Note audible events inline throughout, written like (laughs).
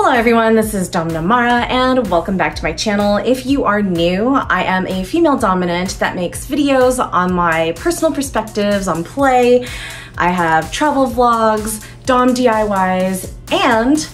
Hello everyone, this is Domina Mara and welcome back to my channel. If you are new, I am a female dominant that makes videos on my personal perspectives on play. I have travel vlogs, dom DIYs, and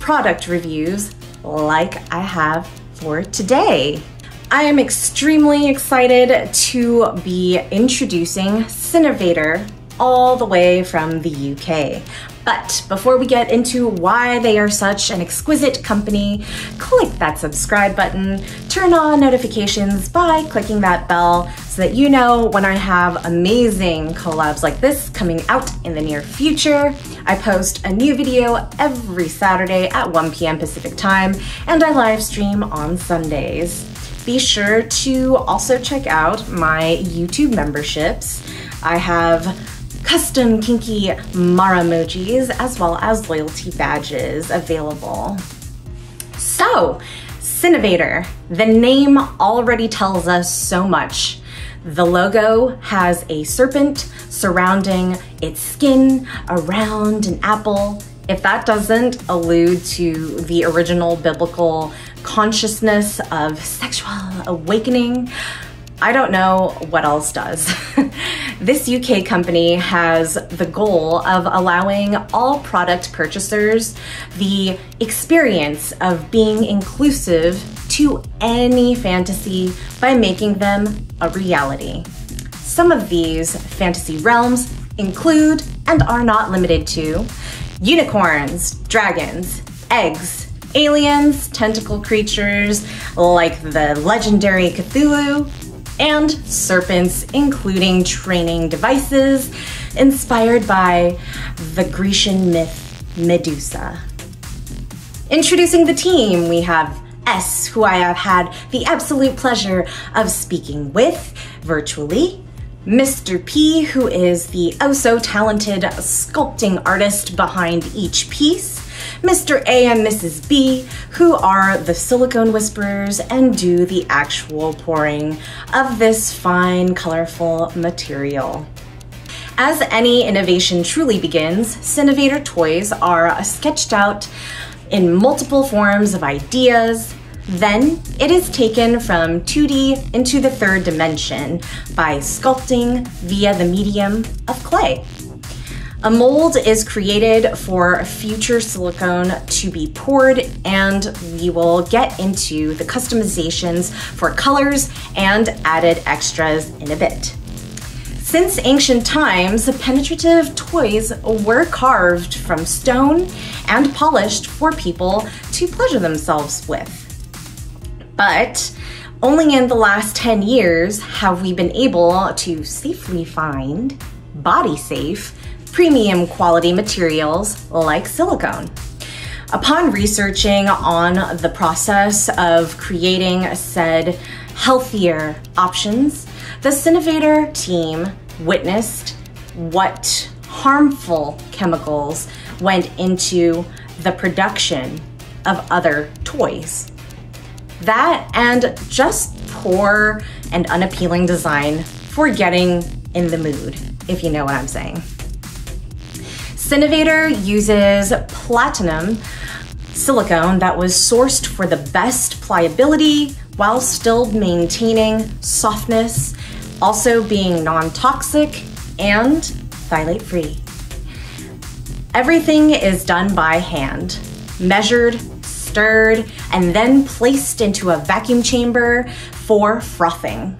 product reviews like I have for today. I am extremely excited to be introducing Sinnovator all the way from the UK. But before we get into why they are such an exquisite company, click that subscribe button, turn on notifications by clicking that bell so that you know when I have amazing collabs like this coming out in the near future. I post a new video every Saturday at 1 p.m. Pacific time, and I live stream on Sundays. Be sure to also check out my YouTube memberships. I have custom kinky Mara emojis, as well as loyalty badges available. So, Sinnovator, the name already tells us so much. The logo has a serpent surrounding its skin around an apple. If that doesn't allude to the original biblical consciousness of sexual awakening, I don't know what else does. (laughs) this UK company has the goal of allowing all product purchasers the experience of being inclusive to any fantasy by making them a reality. Some of these fantasy realms include, and are not limited to, unicorns, dragons, eggs, aliens, tentacle creatures like the legendary Cthulhu, and serpents, including training devices inspired by the Grecian myth Medusa. Introducing the team, we have S, who I have had the absolute pleasure of speaking with virtually. Mr. P, who is the oh so talented sculpting artist behind each piece. Mr. A and Mrs. B, who are the silicone whisperers and do the actual pouring of this fine, colorful material. As any innovation truly begins, Sinnovator toys are sketched out in multiple forms of ideas, then it is taken from 2D into the third dimension by sculpting via the medium of clay. A mold is created for future silicone to be poured and we will get into the customizations for colors and added extras in a bit. Since ancient times, penetrative toys were carved from stone and polished for people to pleasure themselves with. But only in the last 10 years have we been able to safely find body safe premium quality materials like silicone. Upon researching on the process of creating said healthier options, the Sinnovator team witnessed what harmful chemicals went into the production of other toys. That and just poor and unappealing design for getting in the mood, if you know what I'm saying. Sinnovator uses platinum silicone that was sourced for the best pliability while still maintaining softness, also being non-toxic and phthalate free. Everything is done by hand, measured, stirred, and then placed into a vacuum chamber for frothing,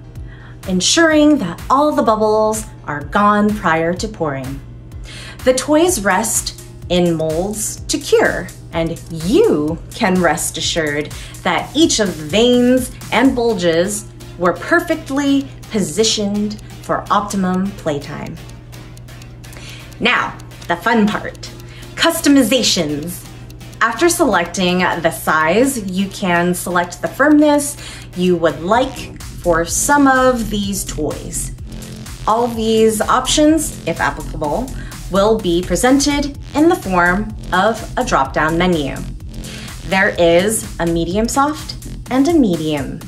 ensuring that all the bubbles are gone prior to pouring. The toys rest in molds to cure, and you can rest assured that each of the veins and bulges were perfectly positioned for optimum playtime. Now, the fun part, customizations. After selecting the size, you can select the firmness you would like for some of these toys. All of these options, if applicable, will be presented in the form of a drop-down menu. There is a medium soft and a medium.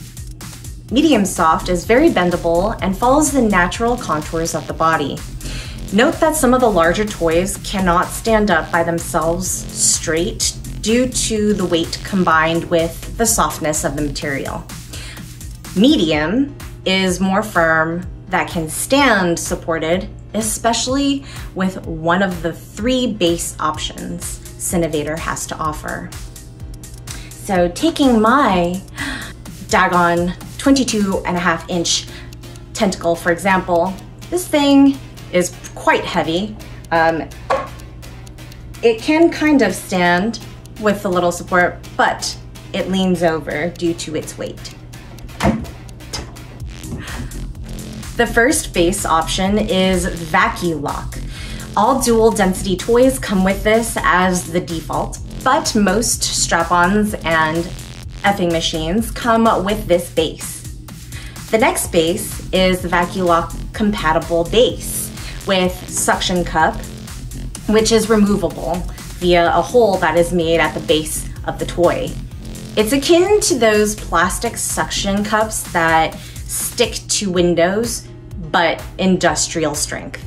Medium soft is very bendable and follows the natural contours of the body. Note that some of the larger toys cannot stand up by themselves straight due to the weight combined with the softness of the material. Medium is more firm that can stand supported, especially with one of the three base options Sinnovator has to offer. So taking my Dagon 22 and a half inch tentacle, for example, this thing is quite heavy. Um, it can kind of stand with a little support, but it leans over due to its weight. The first base option is VacuLock. All dual density toys come with this as the default, but most strap-ons and effing machines come with this base. The next base is the VacuLock compatible base with suction cup, which is removable via a hole that is made at the base of the toy. It's akin to those plastic suction cups that stick to windows, but industrial strength.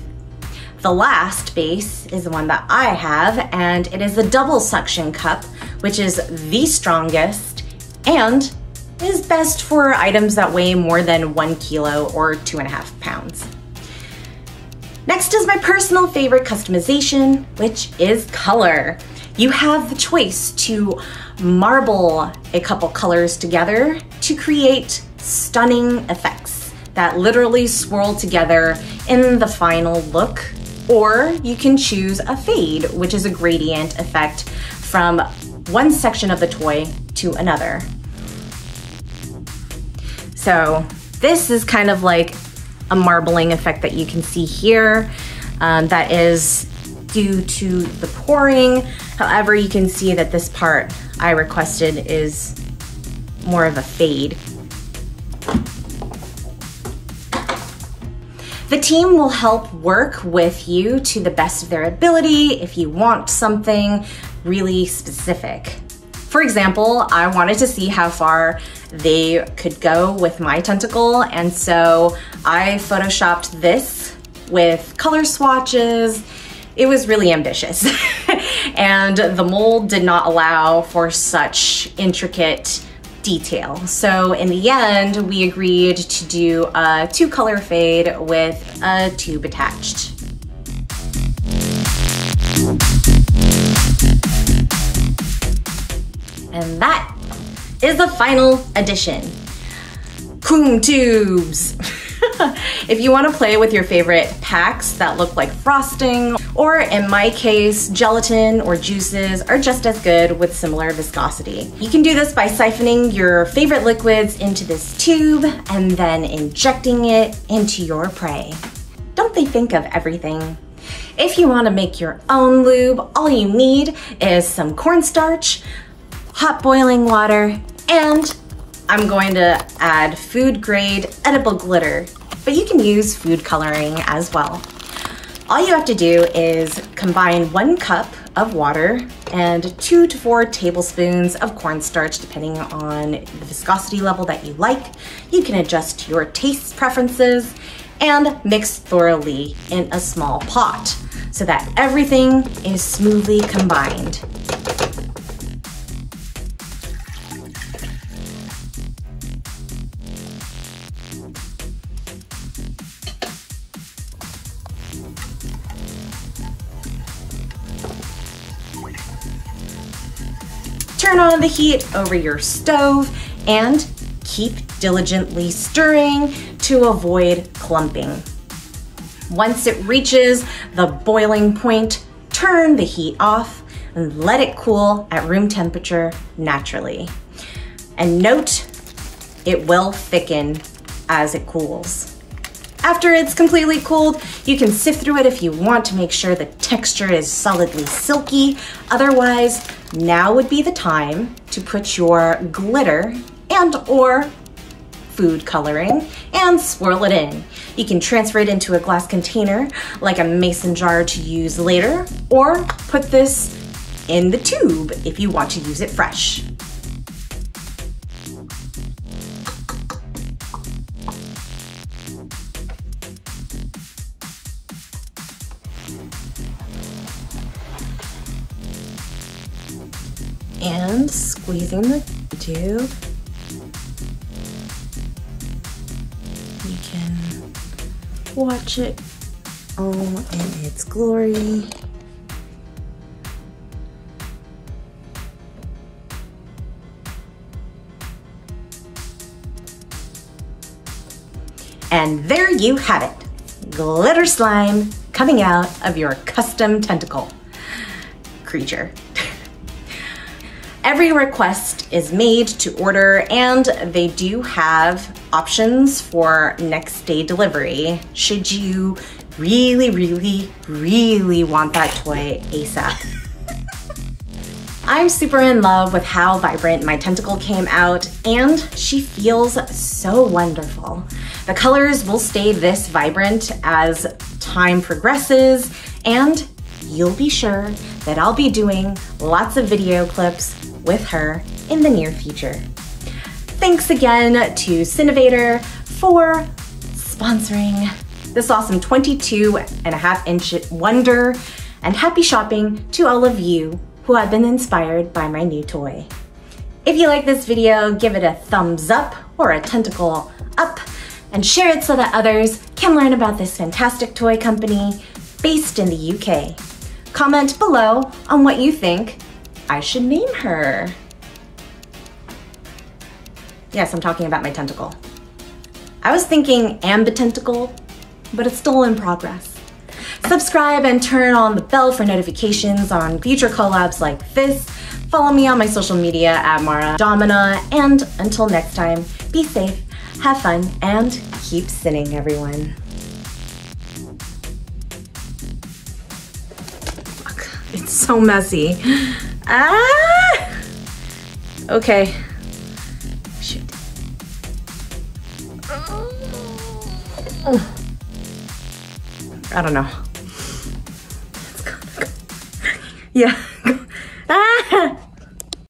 The last base is the one that I have, and it is a double suction cup, which is the strongest and is best for items that weigh more than one kilo or two and a half pounds. Next is my personal favorite customization, which is color. You have the choice to marble a couple colors together to create stunning effects that literally swirl together in the final look. Or you can choose a fade, which is a gradient effect from one section of the toy to another. So this is kind of like a marbling effect that you can see here. Um, that is due to the pouring. However, you can see that this part I requested is more of a fade. The team will help work with you to the best of their ability if you want something really specific. For example, I wanted to see how far they could go with my tentacle, and so I photoshopped this with color swatches. It was really ambitious. (laughs) and the mold did not allow for such intricate detail. So in the end, we agreed to do a two color fade with a tube attached. And that is the final addition. Coom tubes. (laughs) if you want to play with your favorite packs that look like frosting, or in my case, gelatin or juices are just as good with similar viscosity. You can do this by siphoning your favorite liquids into this tube and then injecting it into your prey. Don't they think of everything? If you want to make your own lube, all you need is some cornstarch, hot boiling water, and I'm going to add food grade edible glitter but you can use food coloring as well. All you have to do is combine one cup of water and two to four tablespoons of cornstarch, depending on the viscosity level that you like. You can adjust your taste preferences and mix thoroughly in a small pot so that everything is smoothly combined. Turn on the heat over your stove and keep diligently stirring to avoid clumping. Once it reaches the boiling point, turn the heat off and let it cool at room temperature naturally. And note, it will thicken as it cools. After it's completely cooled, you can sift through it if you want to make sure the texture is solidly silky. Otherwise, now would be the time to put your glitter and or food coloring and swirl it in. You can transfer it into a glass container like a mason jar to use later or put this in the tube if you want to use it fresh. And squeezing the tube. You can watch it all in its glory. And there you have it, glitter slime coming out of your custom tentacle creature. Every request is made to order and they do have options for next day delivery should you really, really, really want that toy ASAP. (laughs) I'm super in love with how vibrant my tentacle came out and she feels so wonderful. The colors will stay this vibrant as time progresses and you'll be sure that I'll be doing lots of video clips with her in the near future. Thanks again to Sinnovator for sponsoring this awesome 22 and a half inch wonder and happy shopping to all of you who have been inspired by my new toy. If you like this video, give it a thumbs up or a tentacle up and share it so that others can learn about this fantastic toy company based in the UK. Comment below on what you think I should name her. Yes, I'm talking about my tentacle. I was thinking ambitentacle, but it's still in progress. Subscribe and turn on the bell for notifications on future collabs like this. Follow me on my social media at Mara Domina, and until next time, be safe, have fun, and keep sinning, everyone. It's so messy. Ah! Okay. Shoot. I don't know. (laughs) (laughs) Yeah. (laughs) ah!